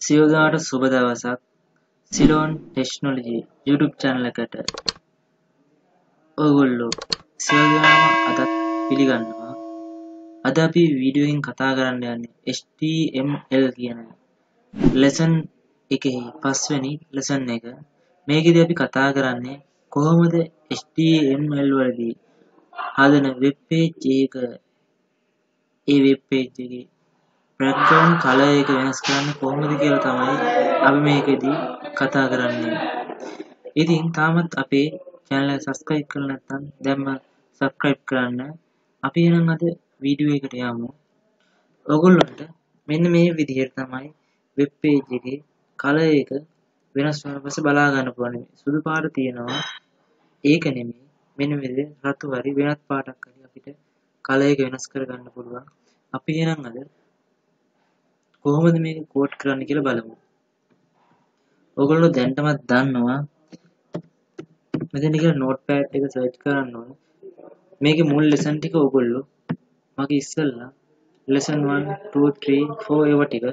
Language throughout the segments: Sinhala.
සියෝදාට සුබ දවසක්. සිලෝන් ටෙක්නොලොජි YouTube channel එකට. ඔයගොල්ලෝ සියෝදාම අදත් පිළිගන්නවා. අද අපි වීඩියෝකින් කතා කරන්න යන්නේ HTML කියන ලෙසන් එකෙහි පස්වෙනි ලෙසන් එක. මේකෙදී අපි කතා කරන්නේ කොහොමද HTML වලදී හදන වෙබ් පේජ් එක. ඒ වෙබ් පේජ් එකේ බෑග්ග්‍රවුන්ඩ් කලර් එක වෙනස් කරන්නේ කොහොමද කියලා තමයි අපි මේකෙදී කතා කරන්නේ. ඉතින් තාමත් අපේ channel එක subscribe කරලා නැත්නම් දැන්ම subscribe කරන්න. අපි එහෙනම් අද වීඩියෝ එකට යමු. ඔයගොල්ලන්ට මෙන්න මේ විදිහට තමයි වෙබ් පේජ් එකේ කලර් එක වෙනස් වෙන පස්සේ බලා ගන්න පුළුවන්. සුදු පාට තියෙනවා. ඒක නෙමෙයි. මෙන්න මේ විදිහට රතු හරි වෙනත් පාටක් හරි අපිට කලර් එක වෙනස් කර ගන්න පුළුවන්. අපි එහෙනම් අද කොහොමද මේක කෝඩ් කරන්න කියලා බලමු. ඔයගොල්ලෝ දැන්ටමත් දන්නවා මෙතන කියලා නෝට්පෑඩ් එක සර්ච් කරන්න ඕනේ. මේකේ මුල් ලෙසන් ටික ඔයගොල්ලෝ මගේ ඉස්සෙල්ලා ලෙසන් 1 2 3 4 ඒවා ටික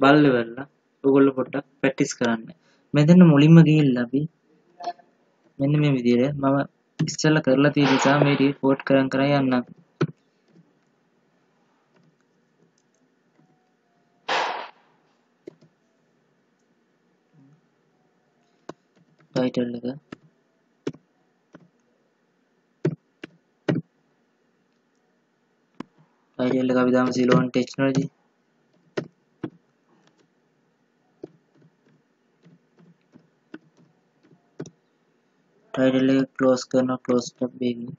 බලලා ඉවරලා ඔයගොල්ලෝ පොඩ්ඩක් ප්‍රැක්ටිස් කරන්න. මෙතන මුලින්ම ගිහිල්ලා අපි මෙන්න මේ විදිහට මම ඉස්සෙල්ලා කරලා තියෙන නිසා මේ ටික කෝඩ් කරන් කරන් යන්නම්. ටයිටල් එක ටයිටල් එක අපි දාමු සිලෝන් ටෙක්නොලොජි ටයිටල් එක ක්ලෝස් කරනවා ක්ලෝස් ටැබ් එකකින්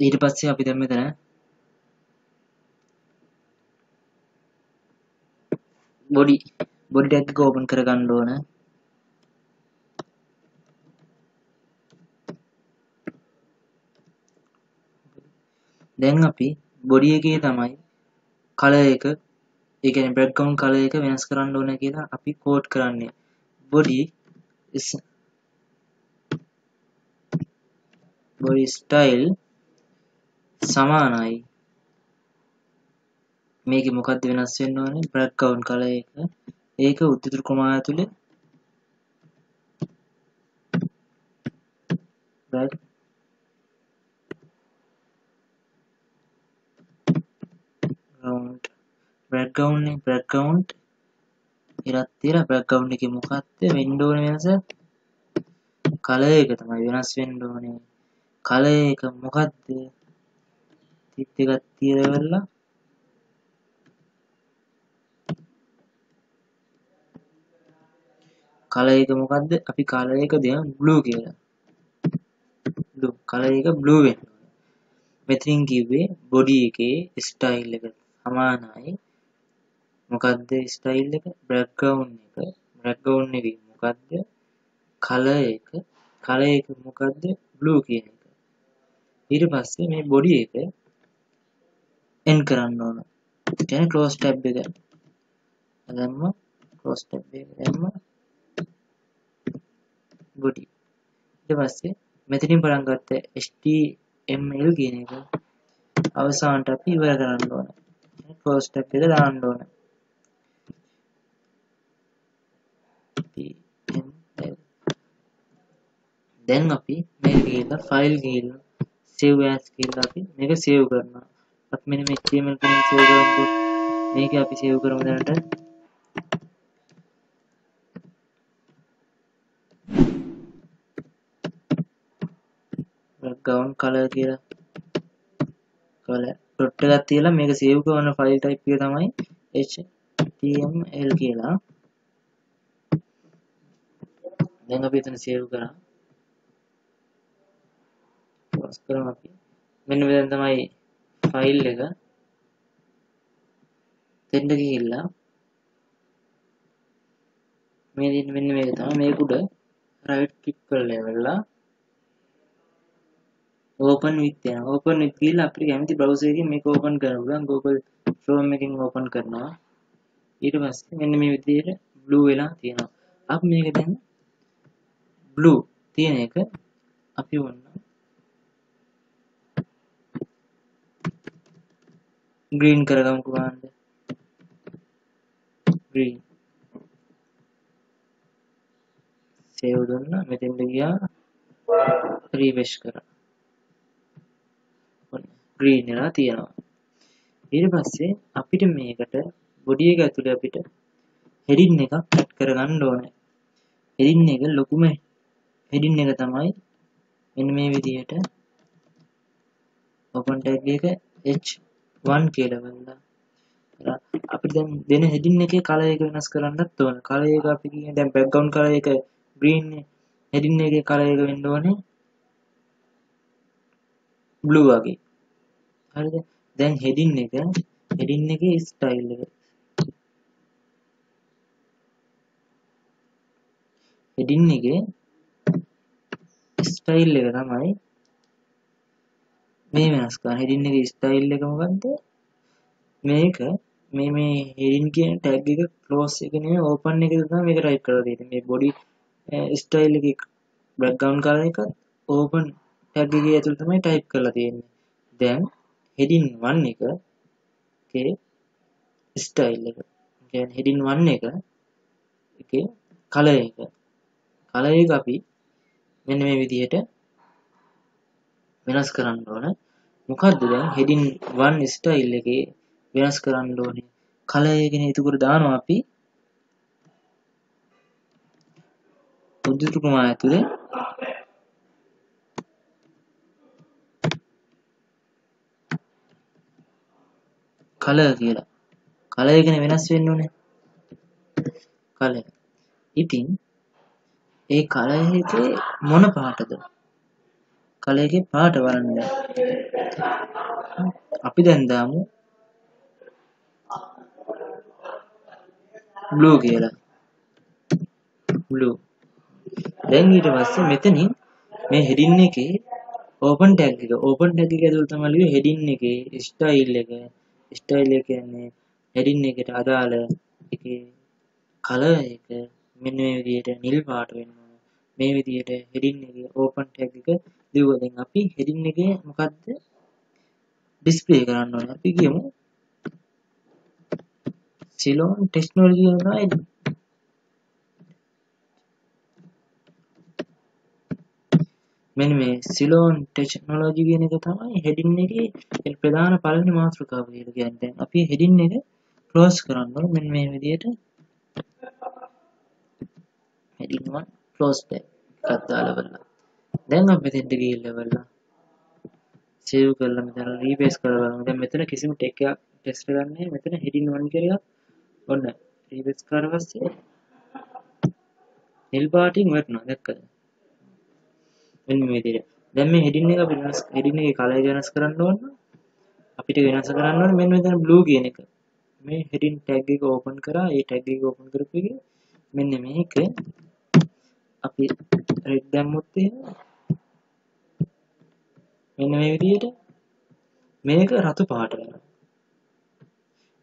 ඊට පස්සේ අපි දැන් මෙතන බොඩි බොඩි ටැග් එක ඕපන් කරගන්න ඕන. දැන් අපි බොඩි එකේ තමයි කලර් එක ඒ කියන්නේ බෑග්ග්‍රවුන්ඩ් කලර් එක වෙනස් කරන්න ඕන කියලා අපි කෝඩ් කරන්නේ. බොඩි බොඩි ස්ටයිල් සමානයි. මේකේ මොකද්ද වෙනස් වෙන්න ඕනේ? බෑග්ග්‍රවුන්ඩ් කලර් එක. ඒක උද්දීප්ත කුමාරය ඇතුලේ බෑග් ග්‍රවුන්ඩ් බෑග්ග්‍රවුන්ඩ් නේ? බෑග්ග්‍රවුන්ඩ් ඉරක් තියලා බෑග්ග්‍රවුන්ඩ් එකේ මොකක්ද වෙන්න ඕනේ වෙනස? කලර් එක තමයි වෙනස් වෙන්න ඕනේ. කලර් එක මොකක්ද තිත් එකක් තියලා ඉවරලා කලර් එක මොකද්ද? අපි කලර් එක දෙමු බ්ලූ කියලා. බ්ලූ කලර් එක බ්ලූ වෙන්න ඕනේ. මෙතනින් කිව්වේ බොඩි එකේ ස්ටයිල් එක සමානයි. මොකද්ද ස්ටයිල් එක? බෑග්ග්‍රවුන්ඩ් එක. බෑග්ග්‍රවුන්ඩ් එකේ මොකද්ද? කලර් එක. කලර් එක මොකද්ද? බ්ලූ කියන එක. ඊට පස්සේ මේ බොඩි එක එන් කරන්න ඕන. කියන්නේ ක්ලෝස් ටැබ් එක. දැම්ම ක්ලෝස් ටැබ් එක දැම්ම බොඩි ඊට පස්සේ මෙතනින් පටන් ගත්ත HTML කියන එක අවසානට අපි ඉවර කරන්න ඕන. ක්ලෝස් ටැබ් එක දාන්න ඕන. දැන් අපි මේක ගිහිල්ලා ෆයිල් ගිහිල්ලා save as කියලා අපි මේක save කරනවා. අපි මෙන්න මේ HTML කෙනෙක් save කරනකොට මේක අපි save කරමු දැනට. background color කියලා. color dot එකක් තියලා මේක save කරන file type එක තමයි html කියලා. දැන් අපි එතන save කරා. close කරමු අපි. මෙන්න මෙතන තමයි ෆයිල් එක දෙන්න ගිහිල්ලා මේ දින මෙන්න මේක තමයි මේක උඩ right click කරලා ඉවරලා open with යනවා. open with කියලා අපිට කැමති browser එකකින් මේක open කරන්න පුළුවන්. Google Chrome එකකින් open කරනවා. ඊට පස්සේ මෙන්න මේ විදිහට blue වෙලා තියෙනවා. අපි මේක දැන් blue තියෙන එක අපි ඔන්න ග්‍රීන් කරගමුකෝ බලන්න ග්‍රීන් සේව් දුන්නා. මෙතෙන්ට ගියා. රීෆ්‍රෙෂ් කරා. ඔන්න ග්‍රීන් වෙලා තියෙනවා. ඊට පස්සේ අපිට මේකට බොඩි එක ඇතුලේ අපිට හෙඩින් එකක් ඇඩ් කරගන්න ඕනේ. හෙඩින් එක ලොකුම හෙඩින් එක තමයි මෙන්න මේ විදිහට open tag එක h1 කියලා බලලා අපිට දැන් දෙන හෙඩින් එකේ කලර් එක වෙනස් කරන්නත් ඕන. කලර් එක අපි කියන්නේ දැන් බෑග්ග්‍රවුන්ඩ් කලර් එක ග්‍රීන් නේ. හෙඩින් එකේ කලර් එක වෙන්න ඕනේ බ්ලූ වගේ. හරිද? දැන් හෙඩින් එක හෙඩින් එකේ ස්ටයිල් එක. හෙඩින් එකේ ස්ටයිල් එක තමයි මේ වෙනස් කරන්න හෙඩින් එකේ ස්ටයිල් එක මොකද්ද? මේක මේ මේ හෙඩින් කියන ටැග් එක ක්ලෝස් එක නෙමෙයි ඕපන් එකද තමයි මේක ටයිප් කරලා තියෙන්නේ. මේ බොඩි ස්ටයිල් එකේ බෑග්ග්‍රවුන්ඩ් කලර් එක ඕපන් ටැග් එකේ ඇතුළේ තමයි ටයිප් කරලා තියෙන්නේ. දැන් හෙඩින් 1 එක එකේ ස්ටයිල් එක. කියන්නේ හෙඩින් 1 එක එකේ කලර් එක. කලර් එක අපි මෙන්න මේ විදිහට වෙනස් කරන්න ඕන. මොකද්ද දැන් හෙඩින් 1 ස්ටයිල් එකේ වෙනස් කරන්න ඕනේ? කලර් එකනේ එතකොට දානවා අපි. උද්දෘත ප්‍රමාණය ඇතුලේ කලර් කියලා. කලර් එකනේ වෙනස් වෙන්න ඕනේ. කලර් ඉතින් ඒ කලර් එකේ මොන පාටද? කලර් එකේ පාට බලන්න අපි දැන් දාමු බ්ලූ කියලා. බ්ලූ දැන් ඊට පස්සේ මෙතනින් මේ හෙඩින් එකේ ඕපන් ටැග් එක. ඕපන් ටැග් එක ඇතුළේ තමයි ලියුවේ හෙඩින් එකේ ස්ටයිල් එක. ස්ටයිල් එක කියන්නේ හෙඩින් එකට අදාළ එකේ කලර් එක. මෙන්න මේ විදිහට නිල් පාට වෙන්න ඕන මේ විදිහට හෙඩින් එකේ ඕපන් ටැග් එක ලිව්වා දැන් අපි හෙඩින් එකේ මොකද්ද? ඩිස්ප්ලේ කරන්න ඕනේ. අපි කියමු. සිලෝන් ටෙක්නොලොජි කියන තමයි මෙන්න මේ සිලෝන් ටෙක්නොලොජි කියන එක තමයි හෙඩින් එකේ ප්‍රධාන පළවෙනි මාතෘකාව කියලා කියන්නේ. දැන් අපි හෙඩින් එක ක්ලෝස් කරන්න ඕනේ. මෙන්න මේ විදිහට. හෙඩින් 1 ක්ලෝස් ටැග් එකක් දාලා බලලා. දැන් අපි මෙතෙන්ට ගිහිල්ලා බලලා සේව් කරලා මෙතන රීපේස් කරලා බලමු. දැන් මෙතන කිසිම ටෙක් එකක් ටෙස්ට් කරන්නේ මෙතන හෙඩින් 1 කියලා ඔන්න රීපේස් කරලා පස්සේ නිල් පාටින් වටනවා දැක්කද? මෙන්න මේ විදිහට. දැන් මේ හෙඩින් එක අපි වෙනස් හෙඩින් එකේ කලර් එක වෙනස් කරන්න ඕන. අපිට වෙනස් කරන්න ඕන මෙන්න මෙතන බ්ලූ කියන එක. මේ හෙඩින් ටැග් එක ඕපන් කරා. ඒ ටැග් එක ඕපන් කරපු එක මෙන්න මේක අපි රෙඩ් දැම්මොත් එහෙම මෙන්න මේ විදිහට මේක රතු පාට වෙනවා.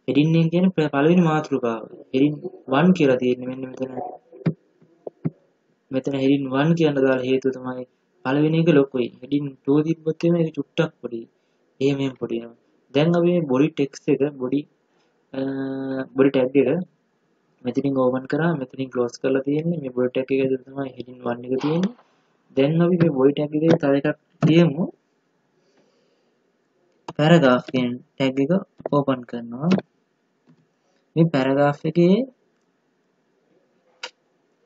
හෙඩින් එක කියන පළවෙනි මාතෘකාව. හෙඩින් 1 කියලා තියෙන්නේ මෙන්න මෙතන. මෙතන හෙඩින් 1 කියන්න දාලා හේතුව තමයි පළවෙනි එක ලොකුයි. හෙඩින් 2 තිබ්බොත් එහෙම ඒක චුට්ටක් පොඩි. එහෙම එහෙම පොඩි වෙනවා. දැන් අපි මේ බොඩි ටෙක්ස්ට් එක බොඩි බොඩි ටැග් එක මෙතනින් ඕපන් කරා මෙතනින් ක්ලෝස් කරලා තියෙන්නේ මේ බොඩි ටැග් එක ඇතුළේ තමයි හෙඩින් 1 එක තියෙන්නේ. දැන් අපි මේ බොඩි ටැග් එකේ තව එකක් තියමු. පැරග්‍රාෆ් කියන ටැග් එක ඕපන් කරනවා. මේ පැරග්‍රාෆ් එකේ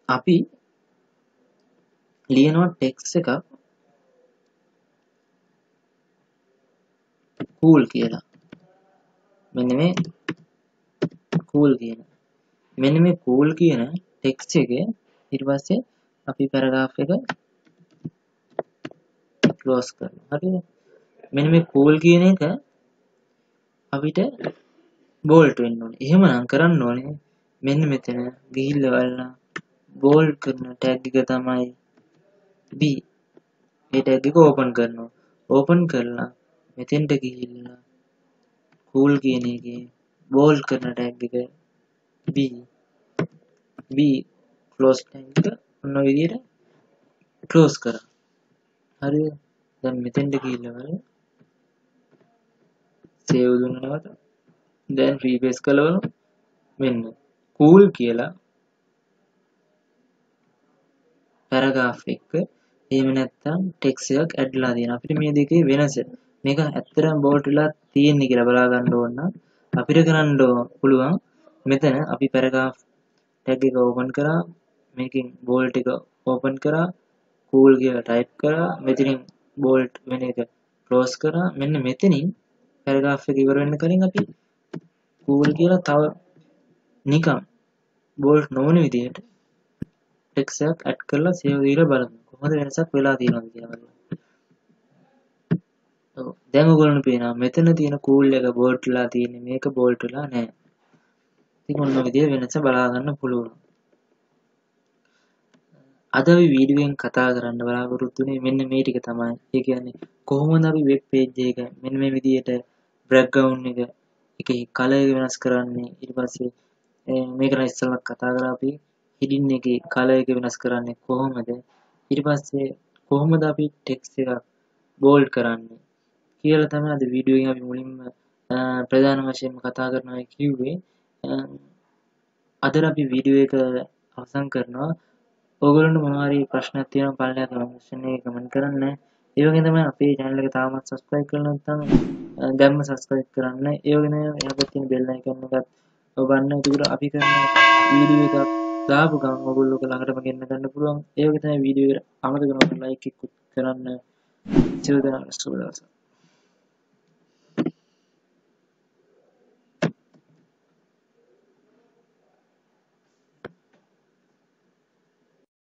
අපි ලියනවා ටෙක්ස්ට් එකක් කූල් කියලා. මෙන්න මේ කූල් කියන. මෙන්න මේ කූල් කියන ටෙක්ස්ට් එකේ ඊට පස්සේ අපි පැරග්‍රාෆ් එක ක්ලෝස් කරනවා. හරිද? මෙන්න මේ කූල් කියන එක අපිට බෝල්ට් වෙන්න ඕනේ. එහෙමනම් කරන්න ඕනේ මෙන්න මෙතන ගිහිල්ලා බලන්න බෝල්ට් කරන ටැග් එක තමයි B. මේ ටැග් එක ඕපන් කරනවා. ඕපන් කරලා මෙතෙන්ට ගිහිල්ලා කූල් කියන එකේ බෝල්ට් කරන ටැග් එක B. B ක්ලෝස් ටැග් එක ඔන්න විදිහට ක්ලෝස් කරා හරි දැන් මෙතෙන්ට ගිහිල්ලා බලන්න සේව් දුන්න නැවත දැන් රීපේස් කළවලු මෙන්න. කූල් කියලා. පැරග්‍රාෆ් එක. එහෙම නැත්නම් ටෙක්ස්ට් එකක් ඇඩ්ලා තියෙනවා. අපිට මේ දෙකේ වෙනස. මේක ඇත්තටම බෝල්ට් වෙලා තියෙන්නේ කියලා බලා ගන්න ඕන නම් අපිට කරන්න පුළුවන්. මෙතන අපි පැරග්‍රාෆ් ටැග් එක ඕපන් කරා. මේකෙන් බෝල්ට් එක ඕපන් කරා. කූල් කියලා ටයිප් කරා. මෙතනින් බෝල්ට් වෙන එක ක්ලෝස් කරා. මෙන්න මෙතනින් පැරග්‍රාෆ් එක ඉවර වෙන්න කලින් අපි කූල් කියලා තව නිකම් බෝල්ට් නොවන විදිහට ටෙක්ස්ට් එකක් ඇඩ් කරලා සේව් දීලා බලමු කොහොමද වෙනසක් වෙලා තියෙනවද කියලා බලන්න. ඔව් දැන් ඔයගොල්ලන්ට පේනවා මෙතන තියෙන කූල් එක බෝල්ට් වෙලා තියෙන්නේ මේක බෝල්ට් වෙලා නැහැ. ඉතින් ඔන්න විදිහ වෙනස බලා ගන්න පුළුවන්. අද අපි වීඩියෝෙන් කතා කරන්න බලාපොරොත්තු වෙන්නේ මෙන්න මේ ටික තමයි. ඒ කියන්නේ කොහොමද අපි වෙබ් පේජ් එක මෙන්න මේ විදිහට බෑග්ග්‍රවුන්ඩ් එක එකේ කලර් එක වෙනස් කරන්නේ. ඊට පස්සේ මේක නම් ඉස්සෙල්ලා කතා කරා අපි හිඩින් එකේ කලර් එක වෙනස් කරන්නේ කොහොමද? ඊට පස්සේ කොහොමද අපි ටෙක්ස්ට් එකක් බෝල්ඩ් කරන්නේ? කියලා තමයි අද වීඩියෝ එකෙන් අපි මුලින්ම ප්‍රධාන වශයෙන්ම කතා කරනවා කිව්වේ. අද අපි වීඩියෝ එක අවසන් කරනවා. ඕගොල්ලන්ට මොනවා හරි ප්‍රශ්නයක් තියෙනවා පල්ලෙහා කමෙන්ට් සෙක්ෂන් එකේ කමෙන්ට් කරන්න. ඒ වගේම තමයි අපේ channel එක තාමත් subscribe කරලා නැත්නම් දැම්ම subscribe කරන්න. ඒ වගේම එහා පැත්තේ තියෙන bell icon එකත් ඔබන්න. ඒකට අපි කරන වීඩියෝ එකක් දාපු ගමන් ඔයගොල්ලෝ ළඟටම ගෙන්න ගන්න පුළුවන්. ඒ වගේ තමයි වීඩියෝ එකට අමතක නොකර like එකක් කරන්න. සියලු දෙනාට සුබ දවසක්